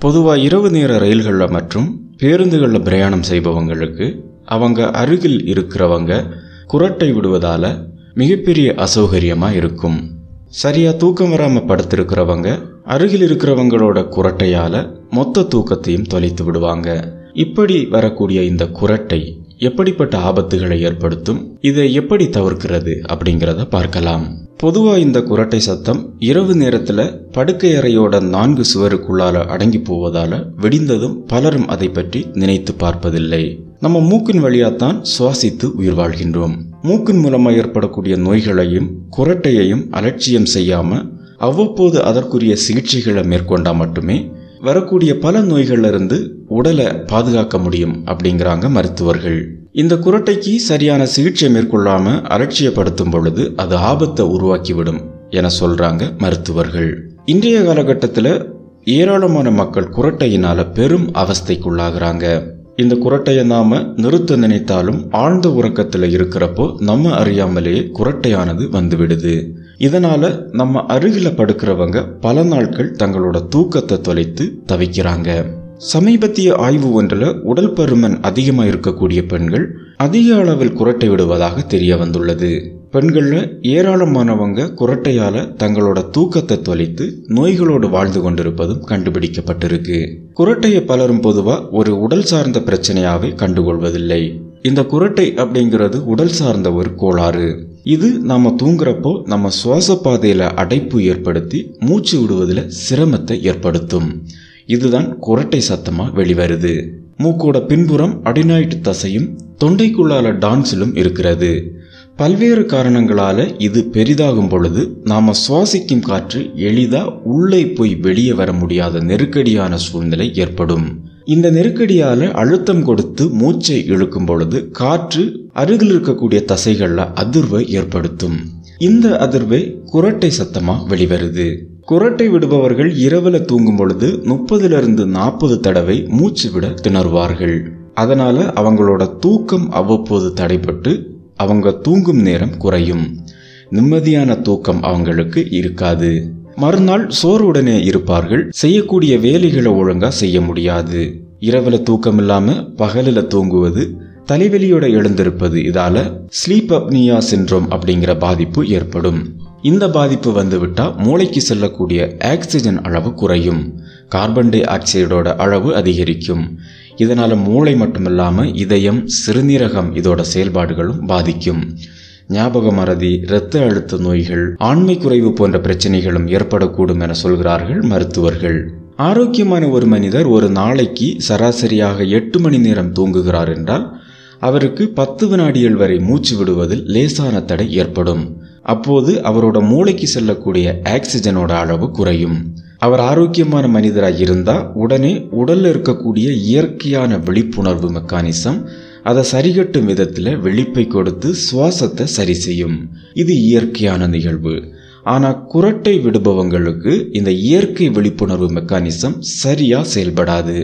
பொதுவாக இரவு நேர ரயில்களில் மற்றும் பேருந்துகளில் பிரயாணம் செய்பவங்களுக்கு அவங்க அருகில் இருக்கிறவங்க குரட்டை விடுவதால் மிகப்பெரிய அசௌகரியமாக இருக்கும். சரியாக தூக்கம் வராமல் படுத்திருக்கிறவங்க அருகில் இருக்கிறவங்களோட குரட்டையால் மொத்த தூக்கத்தையும் தொலைத்து விடுவாங்க. இப்படி வரக்கூடிய இந்த குரட்டை எப்படிப்பட்ட ஆபத்துகளை ஏற்படுத்தும் இதை எப்படி தவிர்க்கிறது அப்படிங்கிறத பார்க்கலாம். பொதுவா இந்த குரட்டை சத்தம் இரவு நேரத்துல படுக்கை அறையோட நான்கு சுவருக்குள்ளால அடங்கி போவதால வெடிந்ததும் பலரும் அதை பற்றி நினைத்து பார்ப்பதில்லை. நம்ம மூக்கின் வழியாத்தான் சுவாசித்து உயிர் வாழ்கின்றோம். மூக்கின் மூலமாக ஏற்படக்கூடிய நோய்களையும் குரட்டையையும் அலட்சியம் செய்யாம அவ்வப்போது அதற்குரிய சிகிச்சைகளை மேற்கொண்டா மட்டுமே வரக்கூடிய பல நோய்கள்ல இருந்து உடலை பாதுகாக்க முடியும் அப்படிங்கிறாங்க மருத்துவர்கள். இந்த குரட்டைக்கு சரியான சிகிச்சை மேற்கொள்ளாம அலட்சியப்படுத்தும் பொழுது அது ஆபத்தை உருவாக்கிவிடும் என சொல்றாங்க மருத்துவர்கள். இன்றைய காலகட்டத்தில் ஏராளமான மக்கள் குரட்டையினால பெரும் அவஸ்தைக்குள்ளாகிறாங்க. இந்த குரட்டையை நாம நிறுத்த நினைத்தாலும் ஆழ்ந்த உறக்கத்தில் இருக்கிறப்போ நம்ம அறியாமலேயே குரட்டையானது வந்துவிடுது. இதனால் நம்ம அருகில் படுக்கிறவங்க பல நாட்கள் தங்களோட தூக்கத்தை தொலைத்து தவிக்கிறாங்க. சமீபத்திய ஆய்வு ஒன்றில் உடல் பருமன் அதிகமாக இருக்கக்கூடிய பெண்கள் அதிக அளவில் குரட்டை விடுவதாக தெரிய வந்துள்ளது. பெண்களில் ஏராளமானவங்க குரட்டையால் தங்களோட தூக்கத்தை தொலைத்து நோய்களோடு வாழ்ந்து கொண்டிருப்பதும் கண்டுபிடிக்கப்பட்டிருக்கு. குரட்டையை பலரும் பொதுவாக ஒரு உடல் சார்ந்த பிரச்சனையாகவே கண்டுகொள்வதில்லை. இந்த குரட்டை அப்படிங்கிறது உடல் சார்ந்த ஒரு கோளாறு. இது நாம தூங்குறப்போ நம்ம சுவாச பாதையில அடைப்பு ஏற்படுத்தி மூச்சு விடுவதில் சிரமத்தை ஏற்படுத்தும். இதுதான் குரட்டை சத்தமா வெளிவருது. மூக்கோட பின்புறம் அடினாய்டு தசையும் தொண்டைக்குள்ளால டான்ஸிலும் இருக்கிறது. பல்வேறு காரணங்களால இது பெரிதாகும் பொழுது நாம சுவாசிக்கும் காற்று எளிதா உள்ளே போய் வெளியே வர முடியாத நெருக்கடியான சூழ்நிலை ஏற்படும். இந்த நெருக்கடியால் அழுத்தம் கொடுத்து மூச்சை இழுக்கும் பொழுது காற்று அருகில் இருக்கக்கூடிய தசைகளில் அதிர்வை ஏற்படுத்தும். இந்த அதிர்வை குரட்டை சத்தமாக வெளிவருது. குரட்டை விடுபவர்கள் இரவில் தூங்கும் பொழுது முப்பதுலேருந்து நாற்பது தடவை மூச்சு விட திணறுவார்கள். அதனால் அவங்களோட தூக்கம் அவ்வப்போது தடைப்பட்டு அவங்க தூங்கும் நேரம் குறையும். நிம்மதியான தூக்கம் அவங்களுக்கு இருக்காது. மறுநாள் சோர்வுடனே இருப்பார்கள். செய்யக்கூடிய வேலைகளை ஒழுங்கா செய்ய முடியாது. இரவுல தூக்கம் இல்லாம பகலில் தூங்குவது தலைவலியோட எழுந்திருப்பது இதால ஸ்லீப் அப்னியா சின்ரோம் அப்படிங்கிற பாதிப்பு ஏற்படும். இந்த பாதிப்பு வந்துவிட்டா மூளைக்கு செல்லக்கூடிய ஆக்சிஜன் அளவு குறையும். கார்பன் டை ஆக்சைடோட அளவு அதிகரிக்கும். இதனால மூளை மட்டுமில்லாம இதயம் சிறுநீரகம் இதோட செயல்பாடுகளும் பாதிக்கும். ஞாபக மறதி இரத்த அழுத்த நோய்கள் ஆண்மை குறைவு போன்ற பிரச்சனைகளும் ஏற்படக்கூடும் என சொல்கிறார்கள் மருத்துவர்கள். ஆரோக்கியமான ஒரு மனிதர் ஒரு நாளைக்கு சராசரியாக எட்டு மணி நேரம் தூங்குகிறார் என்றால் அவருக்கு பத்து வினாடிகள் வரை மூச்சு விடுவதில் லேசான தடை ஏற்படும். அப்போது அவரோட மூளைக்கு செல்லக்கூடிய ஆக்சிஜனோட அளவு குறையும். அவர் ஆரோக்கியமான மனிதராக இருந்தால் உடனே உடலில் இருக்கக்கூடிய இயற்கையான விழிப்புணர்வு மெக்கானிசம் அதை சரிகட்டும் விதத்தில் வெளிப்பை கொடுத்து சுவாசத்தை சரி செய்யும். இது இயற்கையான நிகழ்வு. ஆனால் குரட்டை விடுபவங்களுக்கு இந்த இயற்கை விழிப்புணர்வு மெக்கானிசம் சரியாக செயல்படாது.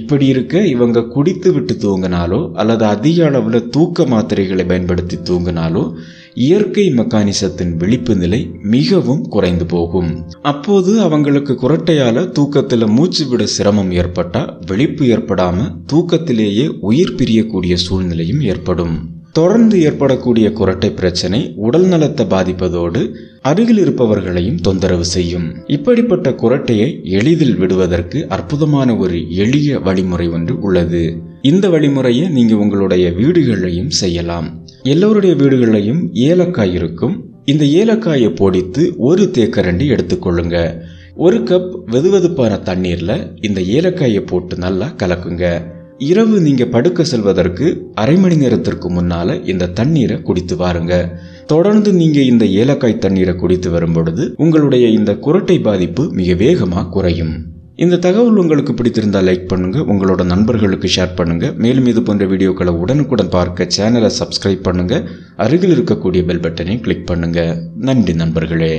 இப்படி இருக்க இவங்க குடித்து விட்டு தூங்கினாலோ அல்லது அதிக அளவில் தூக்க மாத்திரைகளை பயன்படுத்தி தூங்கினாலோ இயற்கை மெக்கானிசத்தின் விழிப்பு நிலை மிகவும் குறைந்து போகும். அப்போது அவங்களுக்கு குரட்டையால தூக்கத்துல மூச்சு விட சிரமம் ஏற்பட்டா விழிப்பு ஏற்படாம தூக்கத்திலேயே உயிர் பிரியக்கூடிய சூழ்நிலையும் ஏற்படும். தொடர்ந்து ஏற்படக்கூடிய குரட்டை பிரச்சனை உடல் நலத்தை பாதிப்பதோடு அருகில் இருப்பவர்களையும் தொந்தரவு செய்யும். இப்படிப்பட்ட குரட்டையை எளிதில் விடுவதற்கு அற்புதமான ஒரு எளிய வழிமுறை ஒன்று உள்ளது. இந்த வழிமுறையை நீங்க உங்களுடைய வீடுகளையும் செய்யலாம். எல்லோருடைய வீடுகளையும் ஏலக்காய் இருக்கும். இந்த ஏலக்காயை பொடித்து ஒரு தேக்கரண்டி எடுத்துக்கொள்ளுங்க ஒரு கப் வெதுவெதுப்பான தண்ணீர்ல இந்த ஏலக்காயை போட்டு நல்லா கலக்குங்க. இரவு நீங்க படுக்க செல்வதற்கு அரை மணி நேரத்திற்கு முன்னால இந்த தண்ணீரை குடித்து பாருங்க தொடர்ந்து நீங்க இந்த ஏலக்காய் தண்ணீரை குடித்து வரும் பொழுது உங்களுடைய இந்த குரட்டை பாதிப்பு மிக வேகமாக குறையும். இந்த தகவல் உங்களுக்கு பிடித்திருந்தா லைக் பண்ணுங்க உங்களோட நண்பர்களுக்கு ஷேர் பண்ணுங்க. மேலும் இது போன்ற வீடியோக்களை உடனுக்குடன் பார்க்க சேனலை சப்ஸ்கிரைப் பண்ணுங்க. அருகில் இருக்கக்கூடிய பெல் பட்டனை கிளிக் பண்ணுங்க. நன்றி நண்பர்களே.